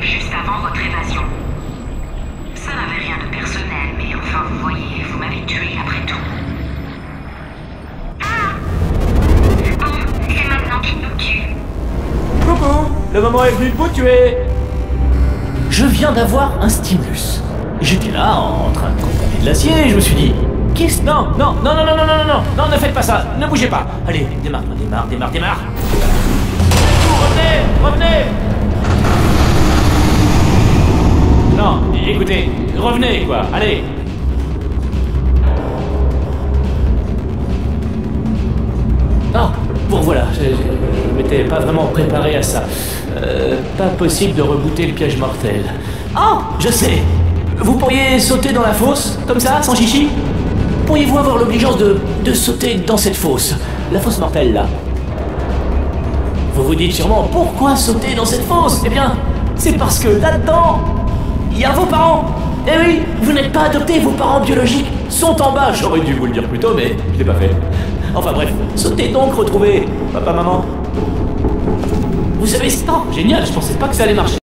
juste avant votre évasion. Ça n'avait rien de personnel, mais enfin, vous voyez, vous m'avez tué après tout. Ah Bon, c'est maintenant qu'il nous tue. Coucou Le moment est venu de vous tuer Je viens d'avoir un stimulus. J'étais là, en train de comparer de l'acier, et je me suis dit... Qu'est-ce... Non, non, non, non, non, non, non, non, non, ne faites pas ça, ne bougez pas Allez, démarre, démarre, démarre, démarre Revenez, revenez écoutez, revenez, quoi, allez. Ah, bon voilà, je, m'étais pas vraiment préparé à ça. Euh, pas possible de rebooter le piège mortel. Ah, je sais. Vous pourriez sauter dans la fosse, comme ça, sans chichi? Pourriez-vous avoir l'obligeance de, de sauter dans cette fosse? La fosse mortelle, là. Vous vous dites sûrement, pourquoi sauter dans cette fosse? Eh bien, c'est parce que là-dedans, il y a vos parents Eh oui, vous n'êtes pas adoptés, vos parents biologiques sont en bas. J'aurais dû vous le dire plus tôt, mais je l'ai pas fait. Enfin bref, sautez donc, retrouvez papa, maman. Vous savez, c'est génial, je pensais pas que ça allait marcher.